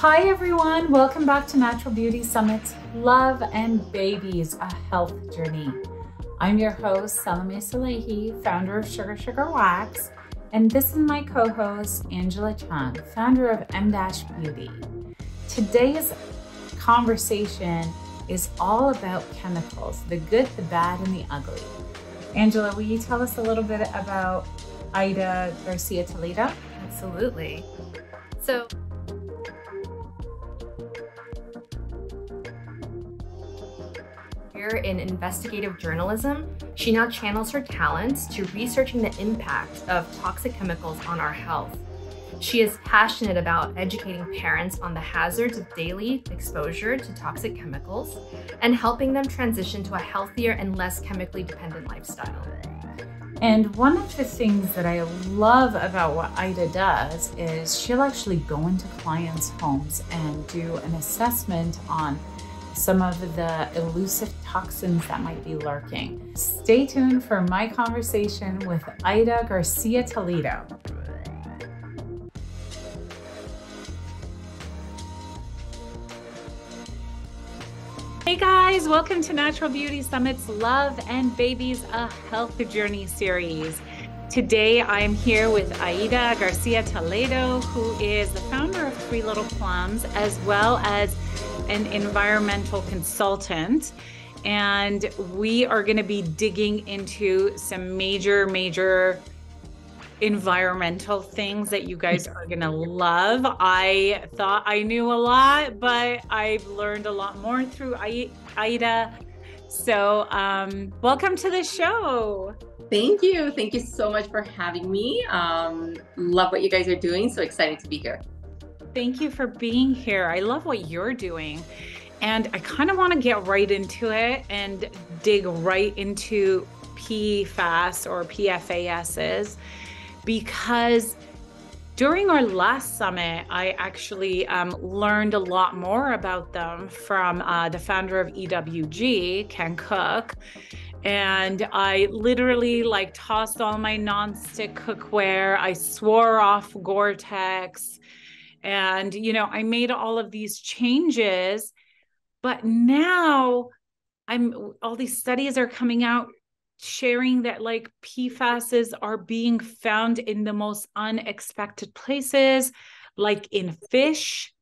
Hi everyone, welcome back to Natural Beauty Summit's Love and Babies, a Health Journey. I'm your host, Salome Sallehy, founder of Sugar Sugar Wax, and this is my co-host, Angela Cheung, founder of Emdash Beauty. Today's conversation is all about chemicals, the good, the bad, and the ugly. Angela, will you tell us a little bit about Aida Garcia Toledo? Absolutely. So in investigative journalism, she now channels her talents to researching the impact of toxic chemicals on our health. She is passionate about educating parents on the hazards of daily exposure to toxic chemicals and helping them transition to a healthier and less chemically dependent lifestyle. And one of the things that I love about what Aida does is she'll actually go into clients' homes and do an assessment on some of the elusive toxins that might be lurking. Stay tuned for my conversation with Aida Garcia Toledo. Hey guys, welcome to Natural Beauty Summit's Love and Babies a Health Journey series. Today I am here with Aida Garcia Toledo, who is the founder of Three Little Plums, as well as an environmental consultant. And we are going to be digging into some major, major environmental things that you guys are going to love. I thought I knew a lot, but I've learned a lot more through Aida. So, um, welcome to the show. Thank you. Thank you so much for having me. Um, love what you guys are doing. So excited to be here. Thank you for being here. I love what you're doing. And I kind of want to get right into it and dig right into PFAS or PFASs because during our last summit, I actually um, learned a lot more about them from uh, the founder of EWG, Ken Cook. And I literally like tossed all my nonstick cookware. I swore off Gore-Tex. And, you know, I made all of these changes, but now I'm all these studies are coming out sharing that like PFASs are being found in the most unexpected places, like in fish,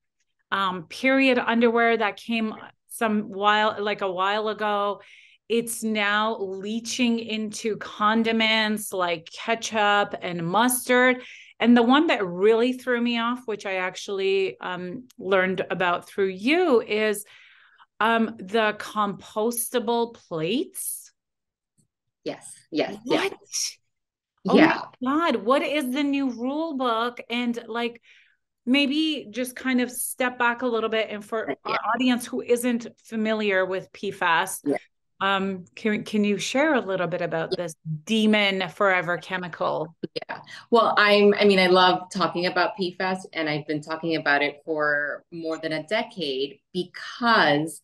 um, period underwear that came some while like a while ago. It's now leaching into condiments like ketchup and mustard. And the one that really threw me off, which I actually um, learned about through you, is um, the compostable plates. Yes, yes, what? Oh yeah. my God, what is the new rule book? And like, maybe just kind of step back a little bit and for yeah. our audience who isn't familiar with PFAS, yeah. Um, can can you share a little bit about this demon forever chemical? Yeah. Well, I'm I mean, I love talking about PFAS and I've been talking about it for more than a decade because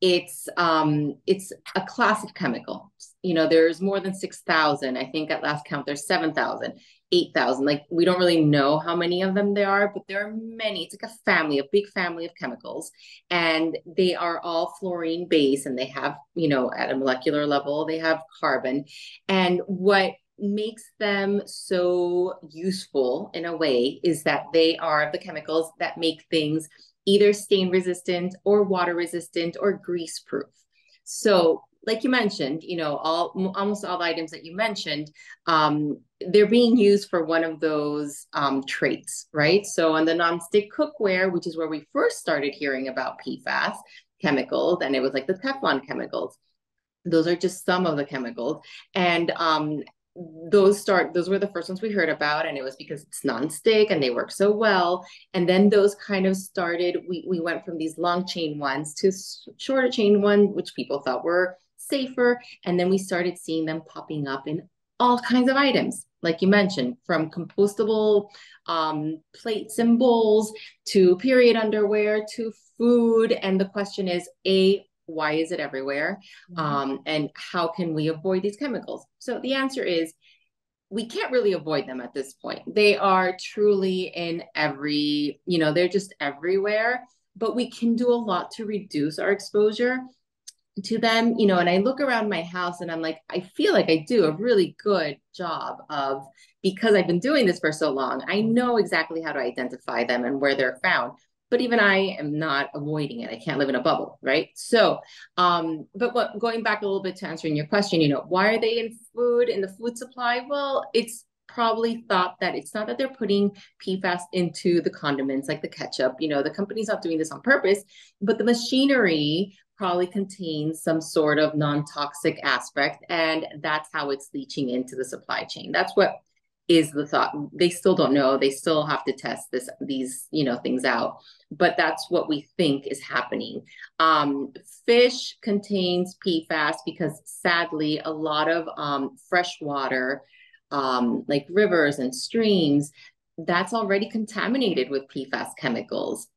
it's um it's a class of chemicals. You know, there's more than 6,000. I think at last count there's 7,000. 8,000. Like we don't really know how many of them there are, but there are many. It's like a family, a big family of chemicals. And they are all fluorine based and they have, you know, at a molecular level, they have carbon. And what makes them so useful in a way is that they are the chemicals that make things either stain resistant or water resistant or grease proof. So like you mentioned, you know, all almost all the items that you mentioned, um, they're being used for one of those um, traits, right? So on the nonstick cookware, which is where we first started hearing about PFAS chemicals, and it was like the Teflon chemicals. Those are just some of the chemicals, and um, those start those were the first ones we heard about and it was because it's nonstick and they work so well and then those kind of started we, we went from these long chain ones to shorter chain ones which people thought were safer. And then we started seeing them popping up in all kinds of items, like you mentioned, from compostable um, plates and bowls to period underwear to food. And the question is A, why is it everywhere? Mm-hmm. Um, and how can we avoid these chemicals? So the answer is we can't really avoid them at this point. They are truly in every, you know, they're just everywhere, but we can do a lot to reduce our exposure to them, you know, and I look around my house and I'm like, I feel like I do a really good job of because I've been doing this for so long, I know exactly how to identify them and where they're found. But even I am not avoiding it. I can't live in a bubble, right? So, um, but what going back a little bit to answering your question, you know, why are they in food in the food supply? Well, it's probably thought that it's not that they're putting PFAS into the condiments like the ketchup. You know, the company's not doing this on purpose, but the machinery probably contains some sort of non-toxic aspect and that's how it's leaching into the supply chain that's what is the thought. They still don't know. They still have to test this these you know things out. But that's what we think is happening. Um, fish contains pfas because sadly a lot of um, fresh water um, like rivers and streams that's already contaminated with pfas chemicals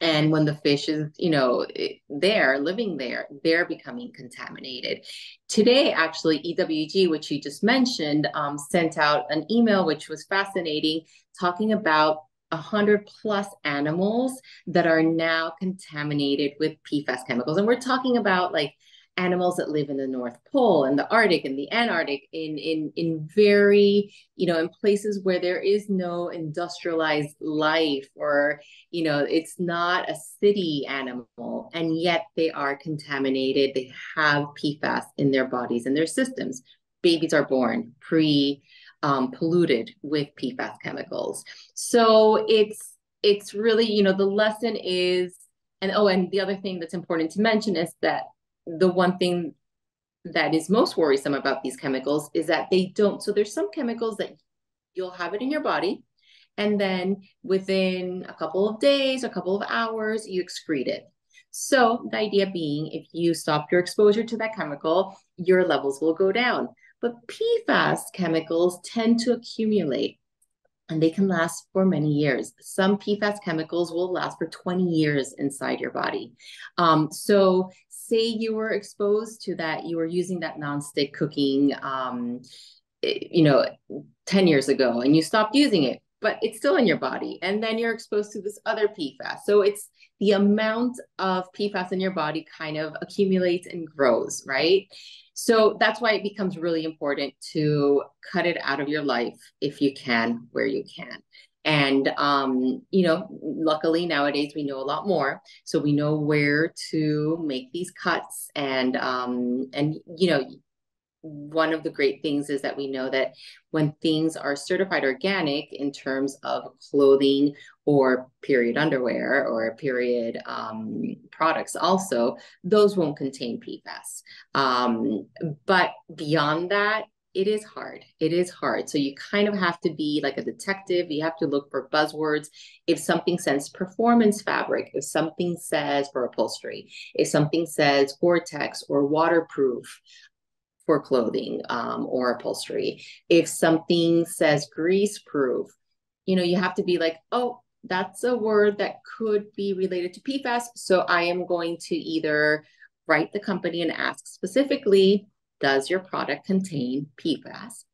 and when the fish is you know there living there they're becoming contaminated. Today actually ewg which you just mentioned um, sent out an email which was fascinating talking about 100 plus animals that are now contaminated with pfas chemicals. And we're talking about like animals that live in the North Pole and the Arctic and the Antarctic in in in very you know in places where there is no industrialized life or you know it's not a city animal and yet they are contaminated. They have PFAS in their bodies and their systems. Babies are born pre um, polluted with PFAS chemicals. So it's it's really you know the lesson is and oh and the other thing that's important to mention is that the one thing that is most worrisome about these chemicals is that they don't. So there's some chemicals that you'll have it in your body, and then within a couple of days, a couple of hours, you excrete it. So the idea being, if you stop your exposure to that chemical, your levels will go down. But PFAS chemicals tend to accumulate and they can last for many years. Some PFAS chemicals will last for 20 years inside your body. Um, so, say you were exposed to that, you were using that nonstick cooking, um, eh, you know, 10 years ago, and you stopped using it, but it's still in your body. And then you're exposed to this other PFAS. So, it's the amount of PFAS in your body kind of accumulates and grows, right? So that's why it becomes really important to cut it out of your life if you can, where you can. And, um, you know, luckily nowadays we know a lot more. So we know where to make these cuts and, um, and, you know, one of the great things is that we know that when things are certified organic in terms of clothing or period underwear or period um, products, also, those won't contain PFAS. Um, but beyond that, it is hard. It is hard. So you kind of have to be like a detective. You have to look for buzzwords. If something says performance fabric, if something says for upholstery, if something says Gore-Tex or waterproof, for clothing um, or upholstery. If something says grease proof, you know, you have to be like, oh, that's a word that could be related to PFAS. So I am going to either write the company and ask specifically, does your product contain PFAS?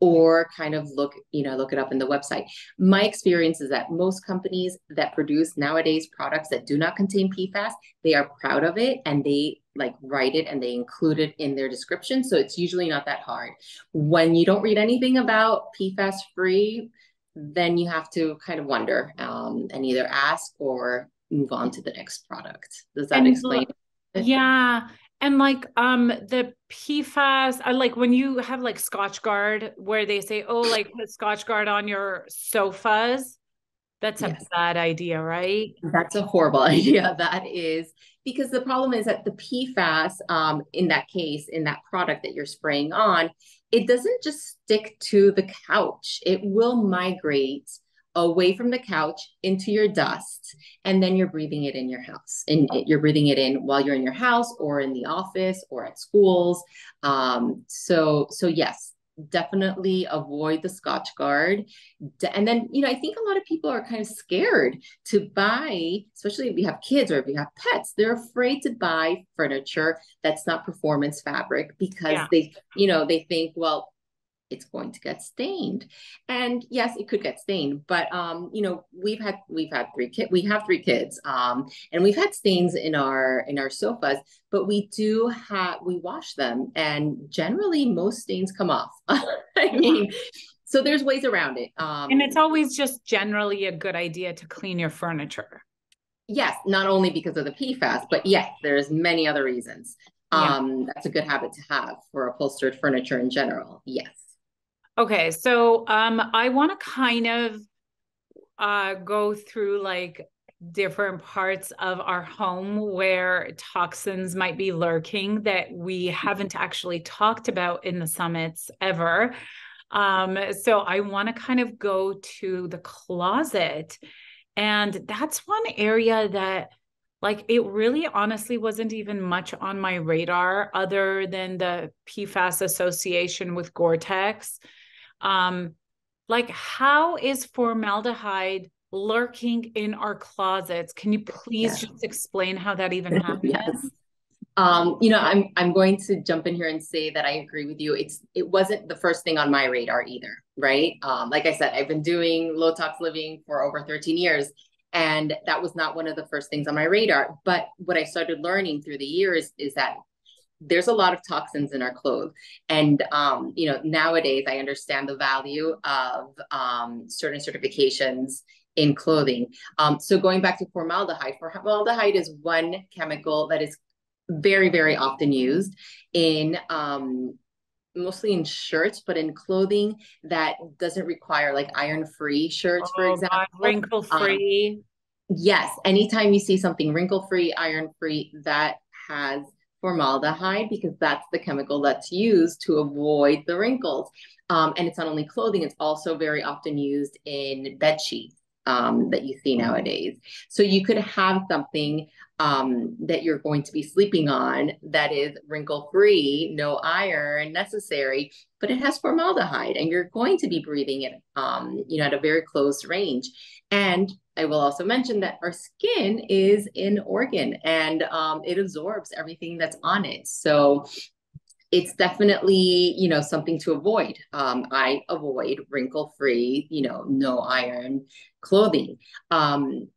or kind of look, you know, look it up in the website. My experience is that most companies that produce nowadays products that do not contain PFAS, they are proud of it and they like write it and they include it in their description. So it's usually not that hard. When you don't read anything about PFAS free, then you have to kind of wonder um, and either ask or move on to the next product. Does that and explain? Yeah. And like um the PFAS, I like when you have like Scotchgard where they say, oh, like put Scotchgard on your sofas. That's a yes. bad idea, right? That's a horrible idea. That is because the problem is that the PFAS, um, in that case, in that product that you're spraying on, it doesn't just stick to the couch. It will migrate away from the couch into your dust and then you're breathing it in your house and you're breathing it in while you're in your house or in the office or at schools um, so so yes definitely avoid the Scotchgard and then you know i think a lot of people are kind of scared to buy especially if you have kids or if you have pets they're afraid to buy furniture that's not performance fabric because yeah. they you know they think well it's going to get stained. And yes it could get stained but um you know we've had we've had three kids we have three kids um and we've had stains in our in our sofas but we do have we wash them and generally most stains come off. I mean so there's ways around it um. And it's always just generally a good idea to clean your furniture. Yes not only because of the pfas but yes there's many other reasons. Yeah. um that's a good habit to have for upholstered furniture in general yes Okay, so um, I want to kind of uh, go through like different parts of our home where toxins might be lurking that we haven't actually talked about in the summits ever. Um, so I want to kind of go to the closet. And that's one area that, like, it really honestly wasn't even much on my radar other than the PFAS association with Gore Tex um, like how is formaldehyde lurking in our closets? Can you please yeah. just explain how that even happens? yes. Um, you know, I'm I'm going to jump in here and say that I agree with you. It's it wasn't the first thing on my radar either, right? Um, like I said, I've been doing low tox living for over 13 years, and that was not one of the first things on my radar. But what I started learning through the years is that there's a lot of toxins in our clothes. And um, you know nowadays i understand the value of um, certain certifications in clothing. Um, so going back to formaldehyde formaldehyde is one chemical that is very very often used in um, mostly in shirts but in clothing that doesn't require like iron free shirts oh, for example. wrinkle free um, yes anytime you see something wrinkle free iron free that has formaldehyde because that's the chemical that's used to avoid the wrinkles. Um, and it's not only clothing, it's also very often used in bed sheets um, that you see nowadays. So you could have something um, that you're going to be sleeping on that is wrinkle free, no iron necessary, but it has formaldehyde and you're going to be breathing it, um, you know, at a very close range. And I will also mention that our skin is an organ and um, it absorbs everything that's on it. So it's definitely, you know, something to avoid. Um, I avoid wrinkle-free, you know, no iron clothing. Um,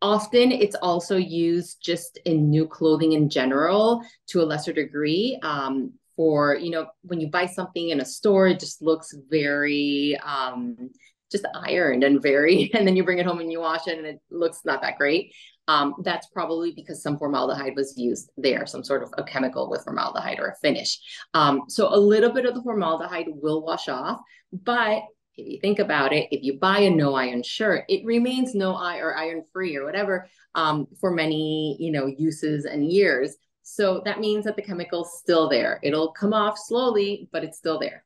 often it's also used just in new clothing in general to a lesser degree. Um, for, you know, when you buy something in a store, it just looks very, um, just ironed and very, and then you bring it home and you wash it and it looks not that great. Um, that's probably because some formaldehyde was used there, some sort of a chemical with formaldehyde or a finish. Um, so a little bit of the formaldehyde will wash off, but if you think about it, if you buy a no iron shirt, it remains no iron or iron free or whatever um, for many, you know, uses and years. So that means that the chemical's still there. It'll come off slowly, but it's still there.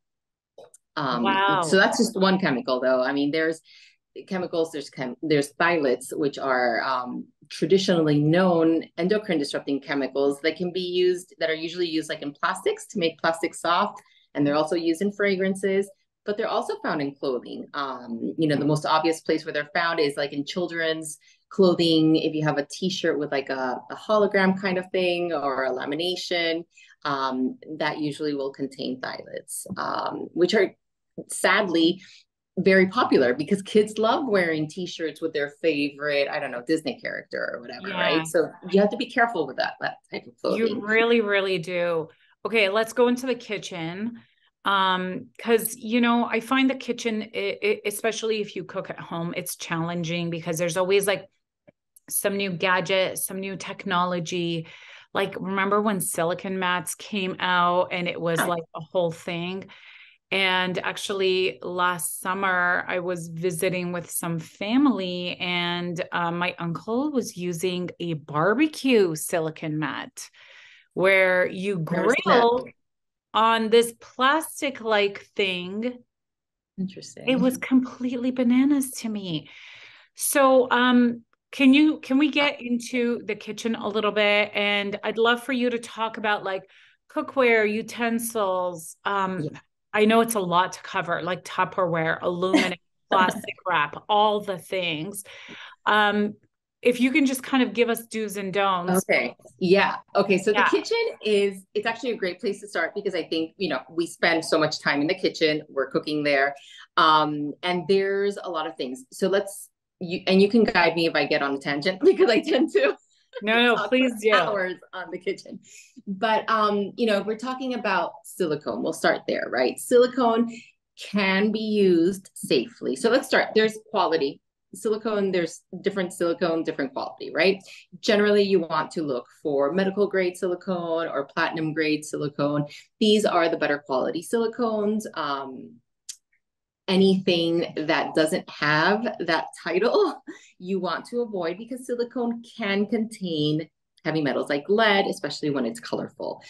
Um, wow. So that's just one chemical, though. I mean, there's chemicals. There's chem- there's phthalates, which are um, traditionally known endocrine disrupting chemicals that can be used that are usually used like in plastics to make plastic soft, and they're also used in fragrances. But they're also found in clothing. Um, you know, the most obvious place where they're found is like in children's clothing. If you have a T-shirt with like a, a hologram kind of thing or a lamination, um, that usually will contain phthalates, um, which are sadly very popular because kids love wearing t-shirts with their favorite i don't know disney character or whatever yeah. right? So you have to be careful with that that type of clothing. you really really do. Okay let's go into the kitchen um because you know i find the kitchen it, it, especially if you cook at home it's challenging because there's always like some new gadget some new technology. Like remember when silicon mats came out and it was like a whole thing and actually, last summer, I was visiting with some family, and uh, my uncle was using a barbecue silicon mat where you grill on this plastic like thing. Interesting. It was completely bananas to me. So, um, can you can we get into the kitchen a little bit and i'd love for you to talk about like cookware utensils um yeah. I know it's a lot to cover, like Tupperware, aluminum, plastic wrap, all the things. Um, if you can just kind of give us do's and don'ts. Okay. Yeah. Okay. So Yeah. the kitchen is it's actually a great place to start because I think, you know, we spend so much time in the kitchen, we're cooking there. Um, and there's a lot of things. So let's you and you can guide me if I get on a tangent because I tend to No, no, please do. hours on the kitchen. But um, you know, if we're talking about silicone, we'll start there, right? Silicone can be used safely. So let's start. There's quality. Silicone, there's different silicone, different quality, right? Generally, you want to look for medical grade silicone or platinum grade silicone. These are the better quality silicones. Um, anything that doesn't have that title, you want to avoid because silicone can contain heavy metals like lead, especially when it's colorful.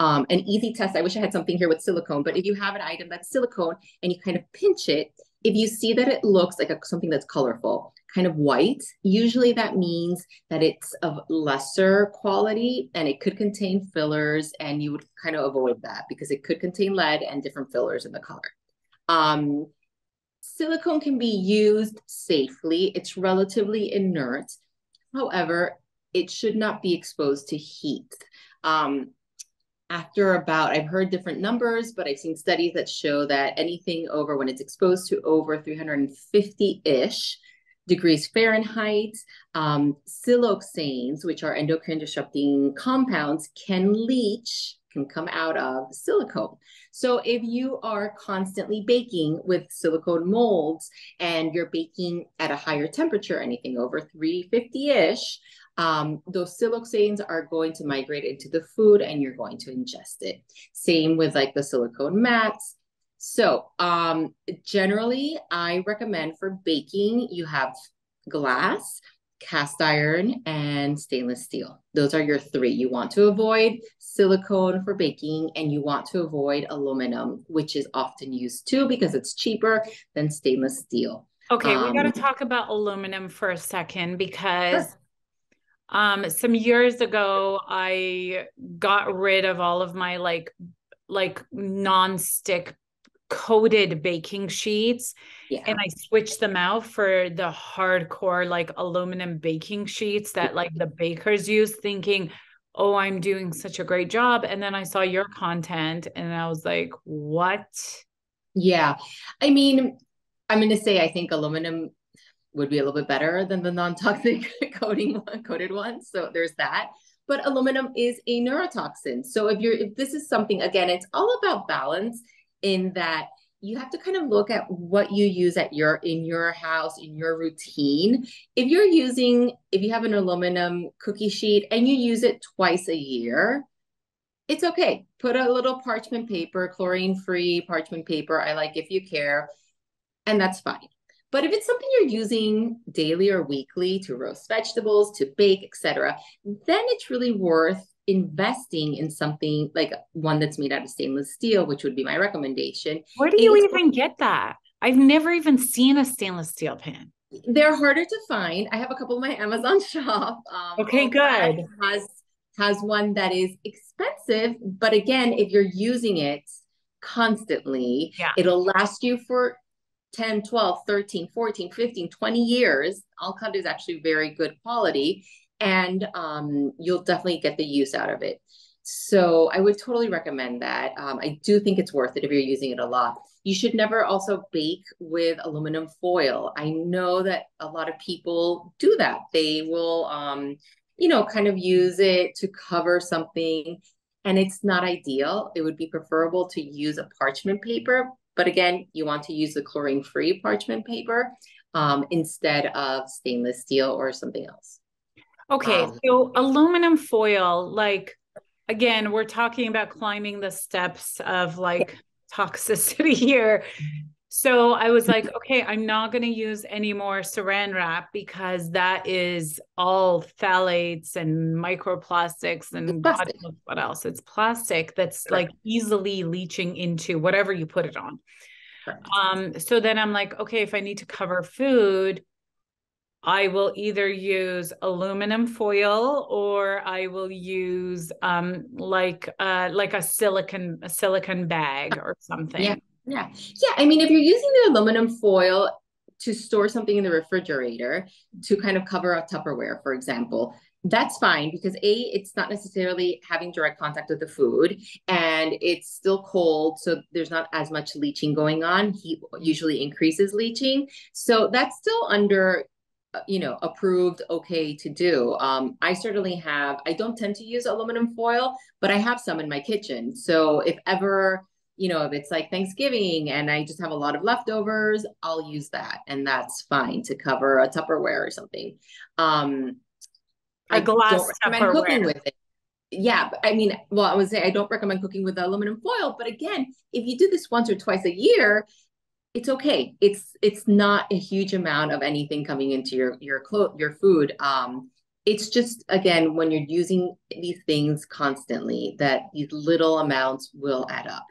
Um, an easy test, I wish I had something here with silicone, but if you have an item that's silicone and you kind of pinch it, if you see that it looks like a, something that's colorful, kind of white, usually that means that it's of lesser quality and it could contain fillers and you would kind of avoid that because it could contain lead and different fillers in the color. Um, silicone can be used safely. It's relatively inert. However, it should not be exposed to heat. Um, after about, I've heard different numbers, but I've seen studies that show that anything over when it's exposed to over 350 ish degrees Fahrenheit, um, siloxanes, which are endocrine disrupting compounds, can leach, can come out of silicone. So if you are constantly baking with silicone molds and you're baking at a higher temperature, anything over 350 ish, um, those siloxanes are going to migrate into the food and you're going to ingest it. Same with like the silicone mats. So um, generally, I recommend for baking, you have glass, cast iron, and stainless steel. Those are your three. You want to avoid silicone for baking and you want to avoid aluminum, which is often used too because it's cheaper than stainless steel. Okay, we got Um, to talk about aluminum for a second because um some years ago I got rid of all of my like like non-stick coated baking sheets Yeah. and I switched them out for the hardcore like aluminum baking sheets that like the bakers use thinking oh I'm doing such a great job and then I saw your content and I was like what Yeah. I mean, I'm going to say I think aluminum would be a little bit better than the non-toxic coating one, coated ones. So there's that. But aluminum is a neurotoxin. So if you're if this is something again, it's all about balance in that you have to kind of look at what you use at your in your house in your routine. If you're using if you have an aluminum cookie sheet and you use it twice a year, it's okay. Put a little parchment paper, chlorine free parchment paper. I like if you care, and that's fine. But if it's something you're using daily or weekly to roast vegetables, to bake, etc., then it's really worth investing in something like one that's made out of stainless steel, which would be my recommendation. where do you It's- even get that I've never even seen a stainless steel pan They're harder to find. I have a couple in my Amazon shop. Um, Okay, good. Has has one that is expensive, but again, if you're using it constantly, Yeah. it'll last you for 10, 12, 13, 14, 15, 20 years. All-Clad is actually very good quality and um, you'll definitely get the use out of it. So I would totally recommend that. Um, I do think it's worth it if you're using it a lot. You should never also bake with aluminum foil. I know that a lot of people do that. They will, um, you know, kind of use it to cover something, and it's not ideal. It would be preferable to use a parchment paper. But again, you want to use the chlorine free parchment paper um, instead of stainless steel or something else. Okay, Um, so aluminum foil, like again, we're talking about climbing the steps of like toxicity here. So I was like, okay, I'm not going to use any more saran wrap because that is all phthalates and microplastics and God knows what else. It's plastic that's like easily leaching into whatever you put it on. Um, so then I'm like, okay, if I need to cover food, I will either use aluminum foil or I will use um like uh like a silicon a silicon bag or something. Yeah. Yeah. Yeah. I mean, if you're using the aluminum foil, to store something in the refrigerator to kind of cover a Tupperware, for example, that's fine because a it's not necessarily having direct contact with the food and it's still cold so there's not as much leaching going on heat usually increases leaching so that's still under you know approved okay to do. Um, i certainly have i don't tend to use aluminum foil but i have some in my kitchen. So if ever you know if it's like thanksgiving and i just have a lot of leftovers i'll use that and that's fine to cover a tupperware or something. Um, a glass don't recommend cooking with it. Yeah, I mean, well, I would say I don't recommend cooking with aluminum foil, but again, if you do this once or twice a year, it's okay. It's it's not a huge amount of anything coming into your your clo- your food. Um, it's just again when you're using these things constantly that these little amounts will add up.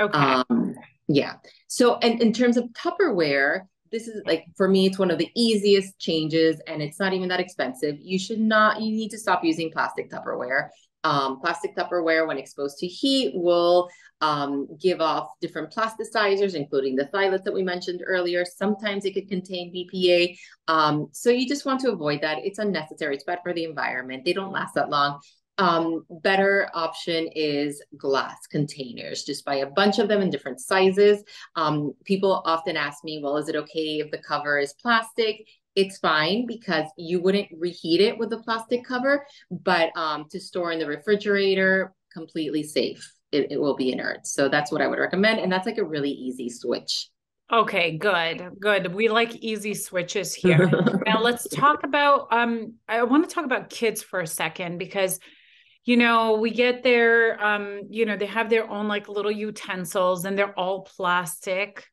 Okay. Um, yeah. So, and in terms of Tupperware, this is like for me it's one of the easiest changes and it's not even that expensive you should not you need to stop using plastic tupperware um, plastic tupperware when exposed to heat will um, give off different plasticizers including the phthalates that we mentioned earlier sometimes it could contain bpa um, so you just want to avoid that it's unnecessary it's bad for the environment they don't last that long um, better option is glass containers. Just buy a bunch of them in different sizes. Um, people often ask me, well, is it okay if the cover is plastic? It's fine because you wouldn't reheat it with a plastic cover, but um, to store in the refrigerator, completely safe. It, it will be inert. So that's what I would recommend. And that's like a really easy switch. Okay, good. Good. We like easy switches here. now let's talk about um I want to talk about kids for a second because you know we get their um you know they have their own like little utensils and they're all plastic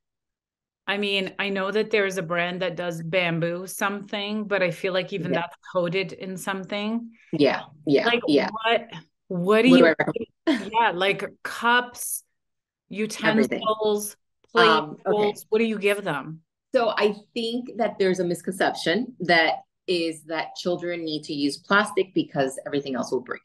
i mean i know that there's a brand that does bamboo something but i feel like even yeah. that's coated in something yeah yeah like yeah what what do what you do yeah like cups utensils plates um, okay. what do you give them so i think that there's a misconception that is that children need to use plastic because everything else will break.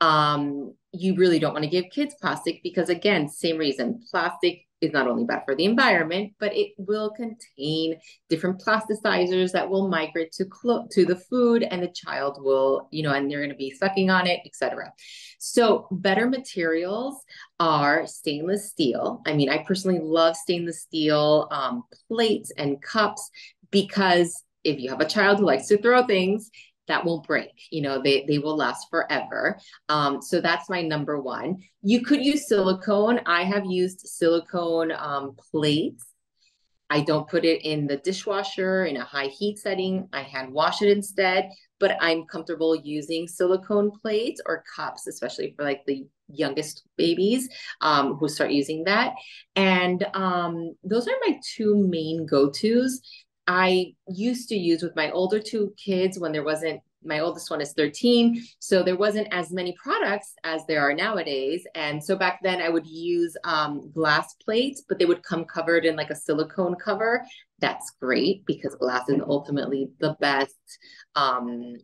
Um, you really don't want to give kids plastic because, again, same reason plastic is not only bad for the environment, but it will contain different plasticizers that will migrate to clo- to the food, and the child will, you know, and they're going to be sucking on it, etc. So, better materials are stainless steel. I mean, I personally love stainless steel um, plates and cups because if you have a child who likes to throw things, that won't break. You know, they they will last forever. Um, so that's my number one. You could use silicone. I have used silicone um, plates. I don't put it in the dishwasher in a high heat setting. I hand wash it instead, but I'm comfortable using silicone plates or cups, especially for like the youngest babies um, who start using that. And um, those are my two main go tos. I used to use with my older two kids when there wasn't my oldest one is 13 so there wasn't as many products as there are nowadays. And so back then i would use um, glass plates but they would come covered in like a silicone cover. That's great because glass is ultimately the best um,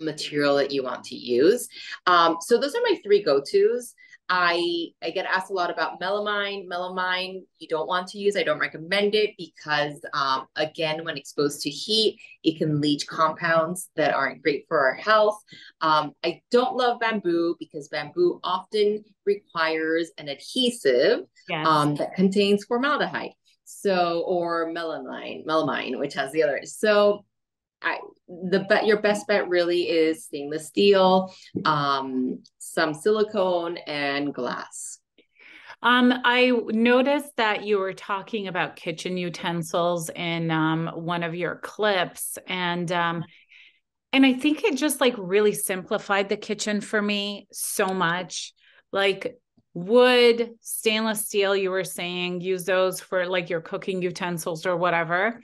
material that you want to use. Um, so those are my three go-to's I I get asked a lot about melamine. Melamine you don't want to use. I don't recommend it because um, again, when exposed to heat, it can leach compounds that aren't great for our health. Um, I don't love bamboo because bamboo often requires an adhesive yes. um, that contains formaldehyde. So or melamine, melamine, which has the other. So I, the bet your best bet really is stainless steel, um, some silicone, and glass. Um, I noticed that you were talking about kitchen utensils in um, one of your clips, and um, and I think it just like really simplified the kitchen for me so much. Like wood, stainless steel, you were saying use those for like your cooking utensils or whatever.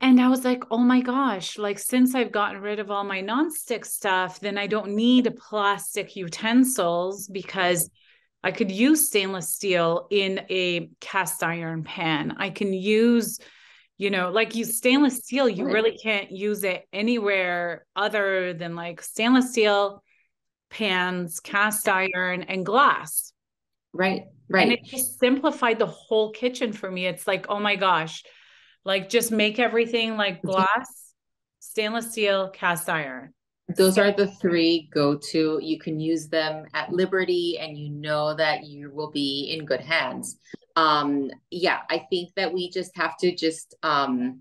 And I was like, oh my gosh, like since I've gotten rid of all my nonstick stuff, then I don't need plastic utensils because I could use stainless steel in a cast iron pan. I can use, you know, like you stainless steel, you really can't use it anywhere other than like stainless steel pans, cast iron, and glass. Right, right. And it just simplified the whole kitchen for me. It's like, oh my gosh, Like just make everything like glass, stainless steel, cast iron. Those are the three go to. You can use them at liberty and you know that you will be in good hands. Um, yeah, I think that we just have to just um,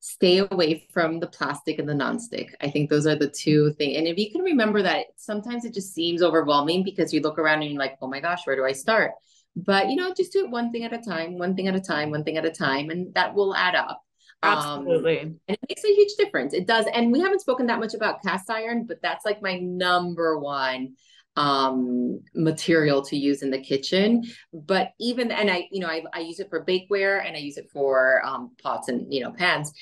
stay away from the plastic and the nonstick. I think those are the two things. And if you can remember that, sometimes it just seems overwhelming because you look around and you're like, oh my gosh, where do I start? But you know, just do it one thing at a time, one thing at a time, one thing at a time, and that will add up. Absolutely. Um, and it makes a huge difference. It does. And we haven't spoken that much about cast iron, but that's like my number one um material to use in the kitchen but even and i you know I, I use it for bakeware and i use it for um pots and you know pans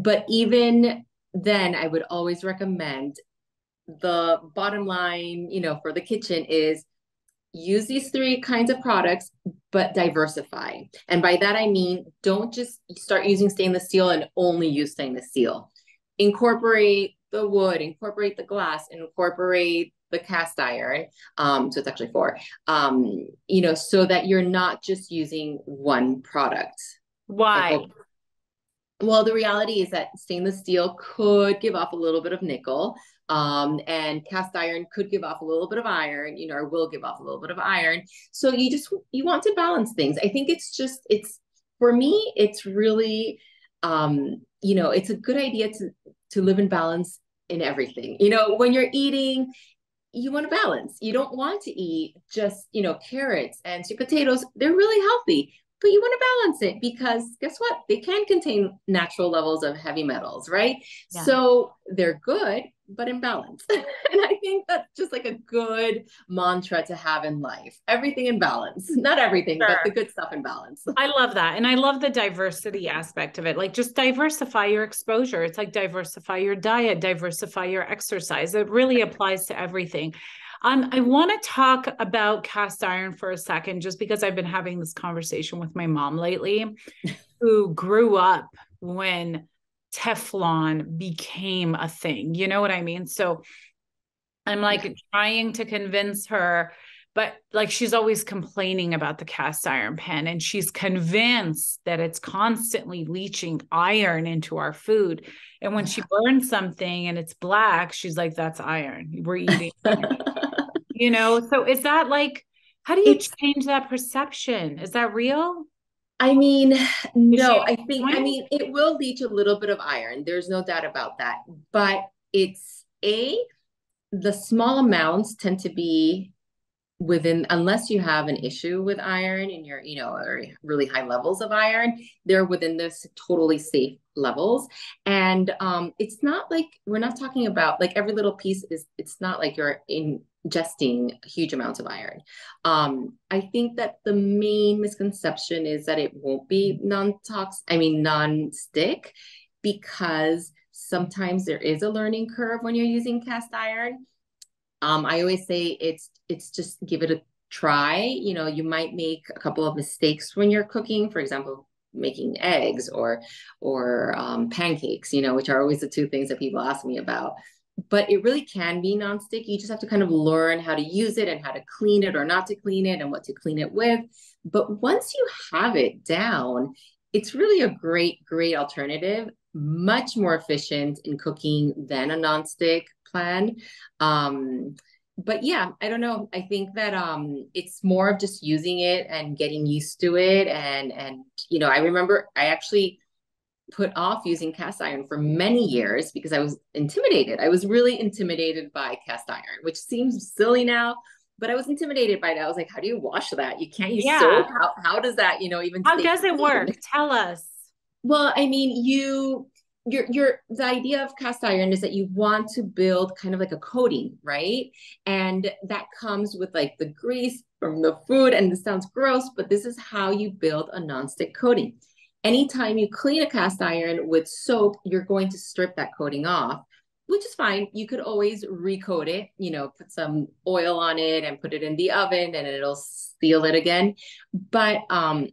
but even then i would always recommend the bottom line you know for the kitchen is use these three kinds of products, but diversify. And by that, I mean, don't just start using stainless steel and only use stainless steel. Incorporate the wood, incorporate the glass, incorporate the cast iron. Um, so it's actually four, um, you know, so that you're not just using one product. Why? Well, the reality is that stainless steel could give off a little bit of nickel. Um, and cast iron could give off a little bit of iron, you know, or will give off a little bit of iron. So you just you want to balance things. I think it's just it's for me, it's really um, you know, it's a good idea to to live in balance in everything. You know, when you're eating, you want to balance. You don't want to eat just, you know, carrots and sweet potatoes. They're really healthy but you want to balance it because guess what? They can contain natural levels of heavy metals, right? Yeah. So they're good, but in balance. and I think that's just like a good mantra to have in life. Everything in balance. Not everything, sure. but the good stuff in balance. I love that. And I love the diversity aspect of it. Like just diversify your exposure. It's like diversify your diet, diversify your exercise. It really applies to everything. Um, I want to talk about cast iron for a second, just because I've been having this conversation with my mom lately, who grew up when Teflon became a thing. You know what I mean? So I'm like yeah. trying to convince her, but like she's always complaining about the cast iron pan and she's convinced that it's constantly leaching iron into our food. And when she burns something and it's black, she's like, that's iron. We're eating. you know, so is that like, how do you it's, change that perception? Is that real? I mean, no, I think, I mean, it will leach a little bit of iron. There's no doubt about that. But it's a, the small amounts tend to be within, unless you have an issue with iron and you're, you know, or really high levels of iron, they're within this totally safe levels. And um, it's not like, we're not talking about like every little piece is, it's not like you're ingesting huge amounts of iron. Um, I think that the main misconception is that it won't be non-toxic, I mean non-stick, because sometimes there is a learning curve when you're using cast iron. Um, I always say it's it's just give it a try. You know, you might make a couple of mistakes when you're cooking. For example, making eggs or or um, pancakes. You know, which are always the two things that people ask me about but it really can be nonstick. You just have to kind of learn how to use it and how to clean it or not to clean it and what to clean it with. But once you have it down, it's really a great, great alternative, much more efficient in cooking than a nonstick pan. Um, but yeah, I don't know. I think that um it's more of just using it and getting used to it. And and you know, I remember I actually put off using cast iron for many years because I was intimidated. I was really intimidated by cast iron, which seems silly now, but I was intimidated by that. I was like, how do you wash that? You can't use yeah. soap. How, how does that, you know, even how does it work? Tell us. Well, I mean, you your your the idea of cast iron is that you want to build kind of like a coating, right? And that comes with like the grease from the food, and this sounds gross, but this is how you build a nonstick coating anytime you clean a cast iron with soap, you're going to strip that coating off, which is fine. You could always recoat it, you know, put some oil on it and put it in the oven and it'll seal it again. But um,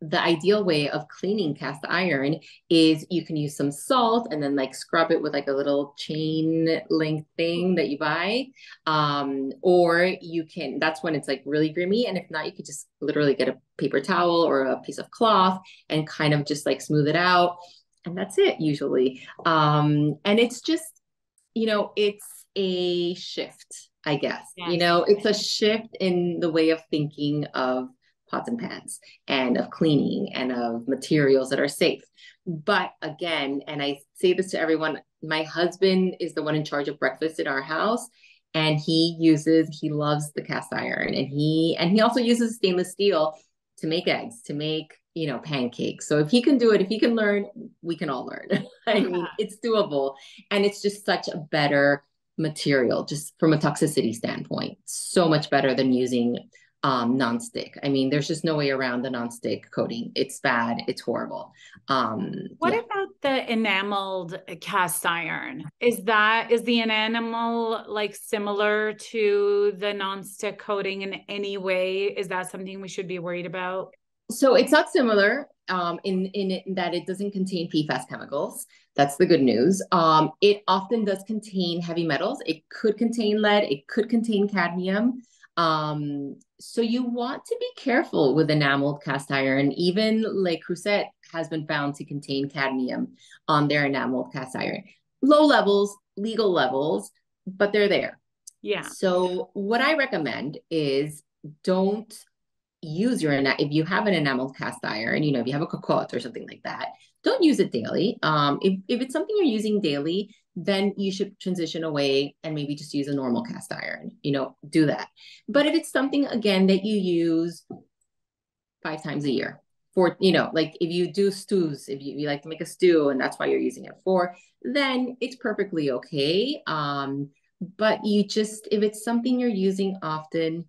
the ideal way of cleaning cast iron is you can use some salt and then like scrub it with like a little chain link thing that you buy. Um, or you can that's when it's like really grimy and if not you could just literally get a paper towel or a piece of cloth and kind of just like smooth it out and that's it usually. Um, and it's just you know it's a shift i guess. Yes. you know it's a shift in the way of thinking of pots and pans and of cleaning and of materials that are safe. But again, and I say this to everyone, my husband is the one in charge of breakfast in our house and he uses he loves the cast iron and he and he also uses stainless steel to make eggs to make you know pancakes. So if he can do it if he can learn we can all learn. I mean it's doable and it's just such a better material just from a toxicity standpoint. So much better than using um, nonstick. I mean, there's just no way around the nonstick coating. It's bad. It's horrible. Um, what yeah. about the enameled cast iron? Is that is the enamel like similar to the nonstick coating in any way? Is that something we should be worried about? So it's not similar um, in in, it, in that it doesn't contain PFAS chemicals. That's the good news. Um, it often does contain heavy metals. It could contain lead. It could contain cadmium. Um, so you want to be careful with enameled cast iron. Even Le Creuset has been found to contain cadmium on their enameled cast iron. Low levels, legal levels, but they're there. Yeah. So what I recommend is don't use your if you have an enameled cast iron, you know, if you have a cocotte or something like that, don't use it daily. Um, if, if it's something you're using daily, then you should transition away and maybe just use a normal cast iron, you know, do that. But if it's something again that you use five times a year for, you know, like if you do stews, if you, you like to make a stew and that's why you're using it for, then it's perfectly okay. Um, but you just, if it's something you're using often,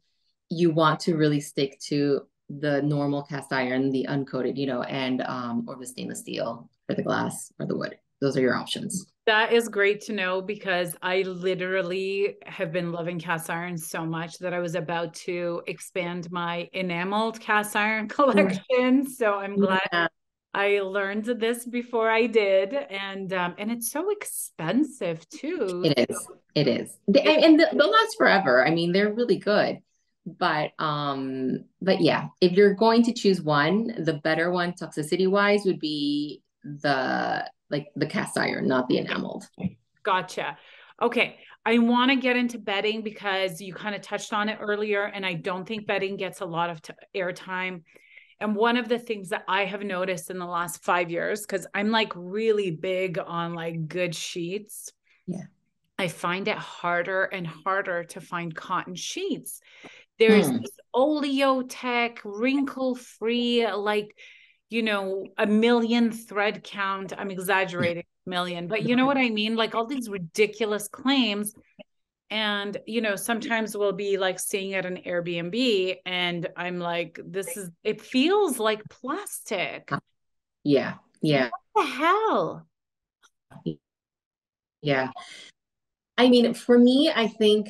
you want to really stick to the normal cast iron, the uncoated, you know, and um, or the stainless steel or the glass or the wood. Those are your options. That is great to know because I literally have been loving cast iron so much that I was about to expand my enameled cast iron collection. So I'm glad yeah. I learned this before I did, and um, and it's so expensive too. It is. It is, and they'll last forever. I mean, they're really good but um but yeah if you're going to choose one the better one toxicity wise would be the like the cast iron not the enameled. Gotcha. Okay i want to get into bedding because you kind of touched on it earlier and i don't think bedding gets a lot of t- airtime. And one of the things that i have noticed in the last five years because i'm like really big on like good sheets yeah. I find it harder and harder to find cotton sheets. There's hmm. this Oeko-Tex, wrinkle free, like, you know, a million thread count. I'm exaggerating, million, but you know what I mean? Like all these ridiculous claims. And, you know, sometimes we'll be like staying at an Airbnb and I'm like, this is, it feels like plastic. Yeah. Yeah. What the hell? Yeah. I mean, for me, I think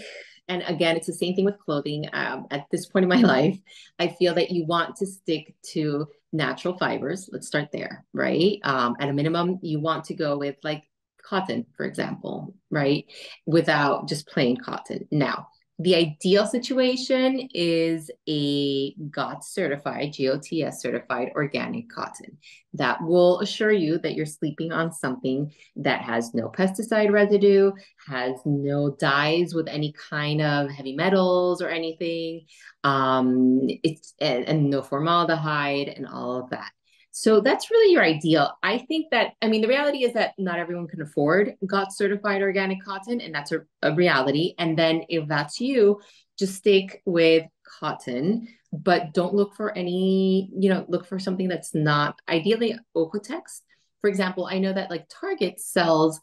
and again, it's the same thing with clothing. Um, at this point in my life, I feel that you want to stick to natural fibers. Let's start there, right? Um, at a minimum, you want to go with like cotton, for example, right? Without just plain cotton. Now, the ideal situation is a GOTS certified, GOTS certified organic cotton that will assure you that you're sleeping on something that has no pesticide residue, has no dyes with any kind of heavy metals or anything, um, it's and, and no formaldehyde and all of that. So that's really your ideal. I think that, I mean, the reality is that not everyone can afford GOTS certified organic cotton, and that's a, a reality. And then if that's you, just stick with cotton, but don't look for any, you know, look for something that's not ideally Oeko-Tex. For example, I know that like Target sells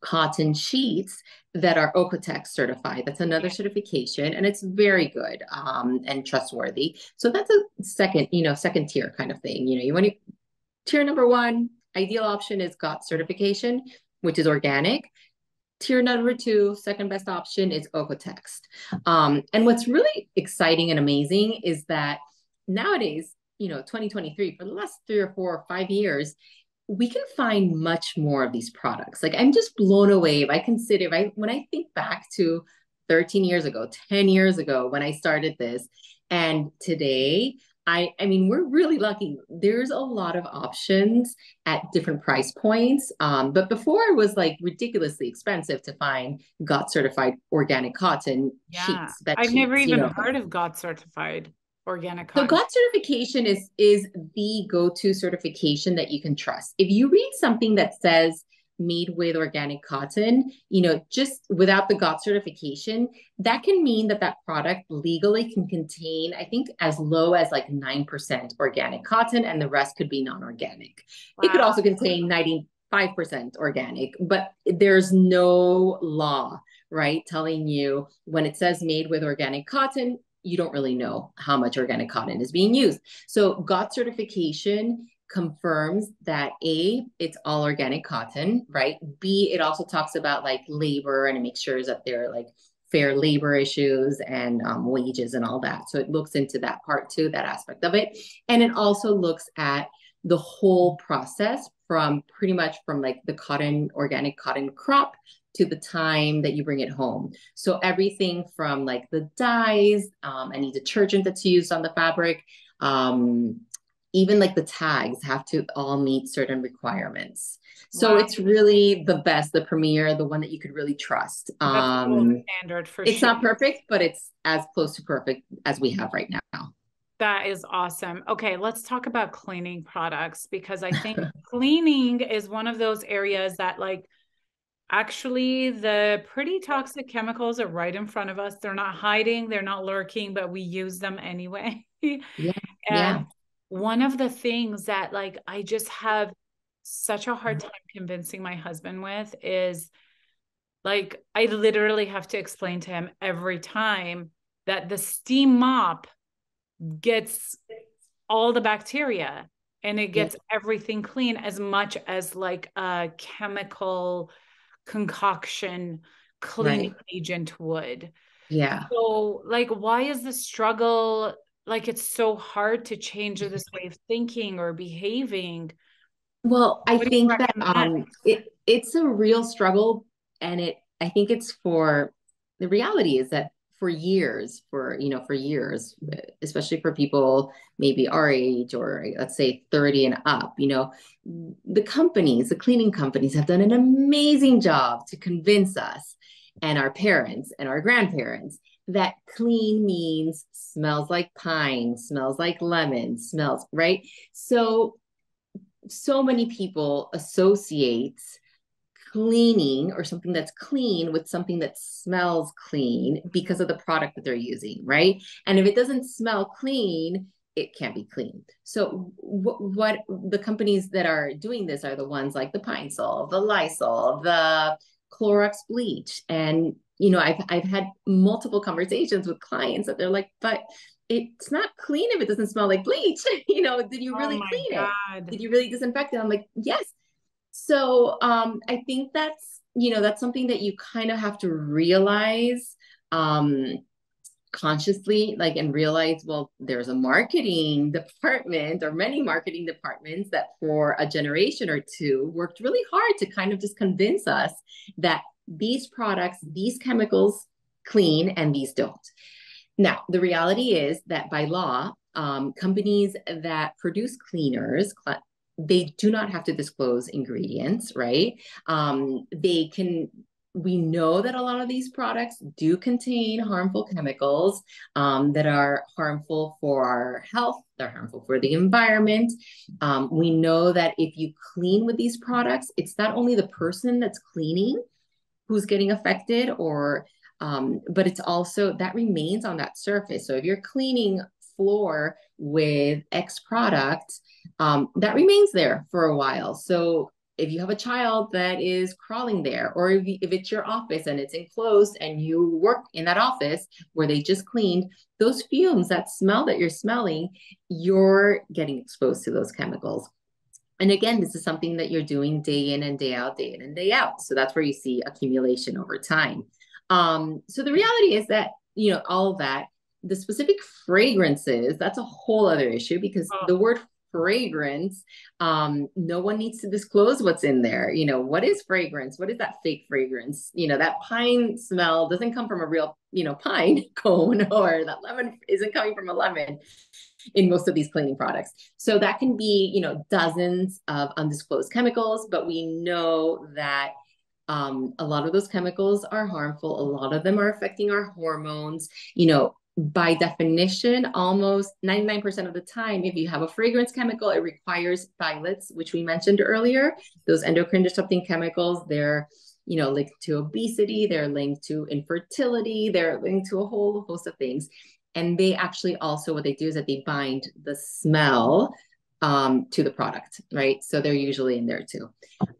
cotton sheets that are Oeko-Tex certified. That's another certification, and it's very good um, and trustworthy. So that's a second, you know, second tier kind of thing. You know, you want to tier number one, ideal option is GOTS certification, which is organic. Tier number two, second best option is Oeko-Tex. Um, and what's really exciting and amazing is that nowadays you know 2023 for the last three or four or five years we can find much more of these products like i'm just blown away if i consider right when i think back to 13 years ago 10 years ago when i started this and today I, I mean, we're really lucky. There's a lot of options at different price points. Um, but before it was like ridiculously expensive to find GOTS certified organic cotton yeah. sheets. I've sheets, never even you know. heard of GOTS certified organic cotton. So GOTS certification is is the go-to certification that you can trust. If you read something that says made with organic cotton, you know, just without the GOTS certification, that can mean that that product legally can contain, I think, as low as like 9% organic cotton, and the rest could be non organic. Wow. It could also contain 95% organic, but there's no law, right, telling you when it says made with organic cotton, you don't really know how much organic cotton is being used. So, GOTS certification confirms that A, it's all organic cotton, right? B, it also talks about like labor and it makes sure that there are like fair labor issues and um, wages and all that. So it looks into that part too, that aspect of it. And it also looks at the whole process from pretty much from like the cotton, organic cotton crop to the time that you bring it home. So everything from like the dyes, um, any detergent that's used on the fabric, um, even like the tags have to all meet certain requirements. So wow. it's really the best, the premier, the one that you could really trust. Um, standard for it's sure. not perfect, but it's as close to perfect as we have right now. That is awesome. Okay, let's talk about cleaning products because I think cleaning is one of those areas that like actually the pretty toxic chemicals are right in front of us. They're not hiding, they're not lurking, but we use them anyway. yeah. and yeah one of the things that like I just have such a hard time convincing my husband with is like I literally have to explain to him every time that the steam mop gets all the bacteria and it gets yeah. everything clean as much as like a chemical concoction cleaning right. agent would. Yeah. So like why is the struggle like it's so hard to change this way of thinking or behaving well i think that um it it's a real struggle and it i think it's for the reality is that for years for you know for years especially for people maybe our age or let's say 30 and up you know the companies the cleaning companies have done an amazing job to convince us and our parents and our grandparents that clean means smells like pine, smells like lemon, smells, right? So, so many people associate cleaning or something that's clean with something that smells clean because of the product that they're using, right? And if it doesn't smell clean, it can't be clean. So what, what the companies that are doing this are the ones like the Pine Sol, the Lysol, the Clorox bleach, and you know, I've I've had multiple conversations with clients that they're like, but it's not clean if it doesn't smell like bleach. you know, did you oh really oh clean God. it? Did you really disinfect it? I'm like, yes. So um, I think that's you know that's something that you kind of have to realize um, consciously, like and realize, well, there's a marketing department or many marketing departments that for a generation or two worked really hard to kind of just convince us that these products, these chemicals clean and these don't. Now, the reality is that by law, um, companies that produce cleaners, they do not have to disclose ingredients, right? Um, they can we know that a lot of these products do contain harmful chemicals um, that are harmful for our health, they're harmful for the environment. Um, we know that if you clean with these products, it's not only the person that's cleaning, who's getting affected or um, but it's also that remains on that surface so if you're cleaning floor with x product um, that remains there for a while so if you have a child that is crawling there or if, if it's your office and it's enclosed and you work in that office where they just cleaned those fumes that smell that you're smelling you're getting exposed to those chemicals and again, this is something that you're doing day in and day out, day in and day out. So that's where you see accumulation over time. Um, so the reality is that, you know, all of that the specific fragrances, that's a whole other issue because oh. the word fragrance um no one needs to disclose what's in there you know what is fragrance what is that fake fragrance you know that pine smell doesn't come from a real you know pine cone or that lemon isn't coming from a lemon in most of these cleaning products so that can be you know dozens of undisclosed chemicals but we know that um, a lot of those chemicals are harmful. A lot of them are affecting our hormones. You know, by definition, almost 99% of the time, if you have a fragrance chemical, it requires phthalates, which we mentioned earlier. Those endocrine disrupting chemicals, they're you know linked to obesity, they're linked to infertility, they're linked to a whole host of things. And they actually also what they do is that they bind the smell um, to the product, right? So they're usually in there too.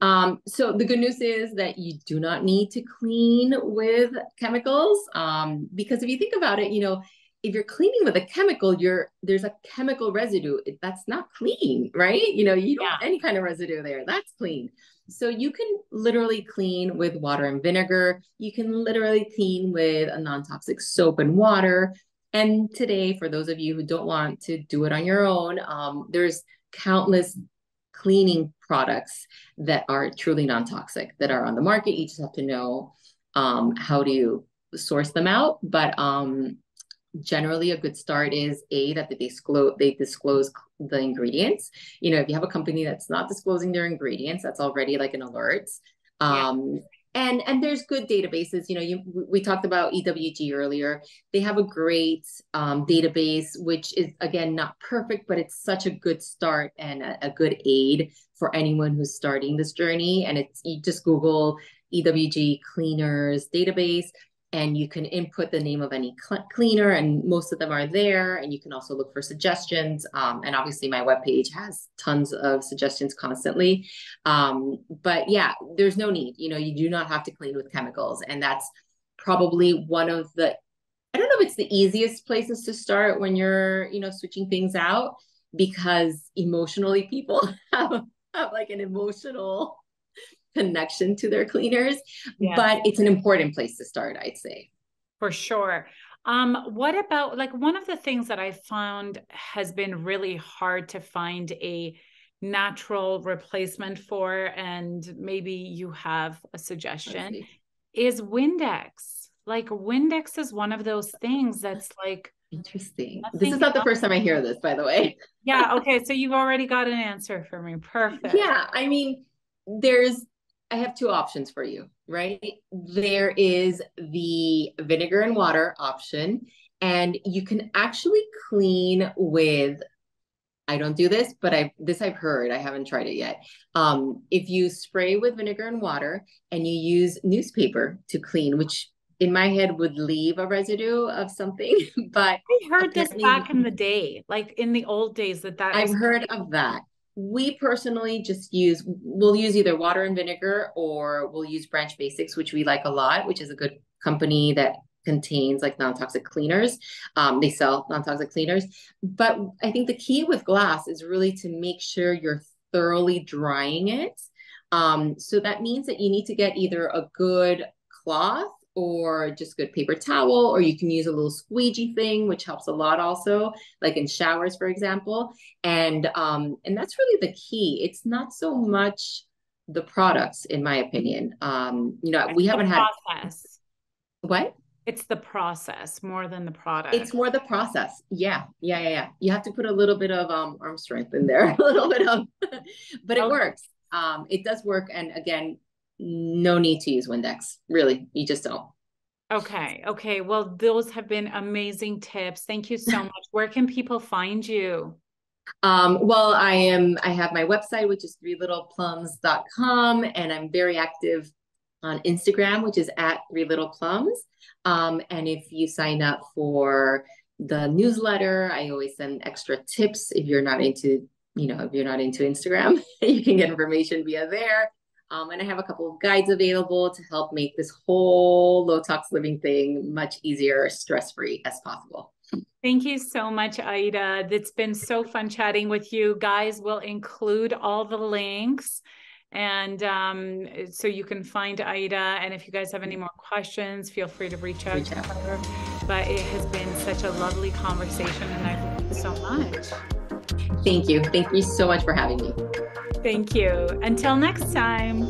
Um, so the good news is that you do not need to clean with chemicals um, because if you think about it, you know, if you're cleaning with a chemical, you're there's a chemical residue. That's not clean, right? You know, you don't yeah. any kind of residue there. That's clean. So you can literally clean with water and vinegar. You can literally clean with a non-toxic soap and water. And today, for those of you who don't want to do it on your own, um, there's countless cleaning products that are truly non-toxic that are on the market. You just have to know um, how to source them out. But um, generally, a good start is a that they disclose they disclose the ingredients. You know, if you have a company that's not disclosing their ingredients, that's already like an alert. Um, yeah and and there's good databases you know you we talked about ewg earlier. They have a great um, database which is again not perfect but it's such a good start and a, a, good aid for anyone who's starting this journey. And it's you just google ewg cleaners database and you can input the name of any cl- cleaner and most of them are there and you can also look for suggestions um, and obviously my webpage has tons of suggestions constantly. Um, but yeah there's no need you know you do not have to clean with chemicals and that's probably one of the i don't know if it's the easiest places to start when you're you know switching things out because emotionally people have, have like an emotional connection to their cleaners, yeah. but it's an important place to start, I'd say. For sure. Um, what about like one of the things that I found has been really hard to find a natural replacement for, and maybe you have a suggestion, is Windex. Like Windex is one of those things that's like interesting. This is not the first time I hear this, by the way. yeah. Okay. So you've already got an answer for me. Perfect. Yeah. I mean, there's I have two options for you, right? There is the vinegar and water option, and you can actually clean with. I don't do this, but I this I've heard. I haven't tried it yet. Um, if you spray with vinegar and water and you use newspaper to clean, which in my head would leave a residue of something, but I heard this back in the day, like in the old days that that I've heard of that we personally just use we'll use either water and vinegar or we'll use branch basics which we like a lot which is a good company that contains like non-toxic cleaners. Um, they sell non-toxic cleaners. But i think the key with glass is really to make sure you're thoroughly drying it. Um, so that means that you need to get either a good cloth or just good paper towel, or you can use a little squeegee thing, which helps a lot also, like in showers, for example. And um, and that's really the key. It's not so much the products, in my opinion. Um, you know, it's we haven't had process. What? It's the process more than the product. It's more the process. Yeah, yeah, yeah, yeah. You have to put a little bit of um arm strength in there, a little bit of, but it okay. works. Um, it does work. And again, no need to use Windex. Really, you just don't. Okay. Okay. Well, those have been amazing tips. Thank you so much. Where can people find you? Um, well, I am, I have my website, which is three little plums.com and I'm very active on Instagram, which is at three little plums. Um, and if you sign up for the newsletter, I always send extra tips. If you're not into, you know, if you're not into Instagram, you can get information via there. Um, and I have a couple of guides available to help make this whole low tox living thing much easier, stress free as possible. Thank you so much, Aida. It's been so fun chatting with you. Guys, we'll include all the links. And um, so you can find Aida. And if you guys have any more questions, feel free to reach out reach to out. her. but it has been such a lovely conversation and I learned so much. Thank you. Thank you so much for having me. Thank you. Until next time.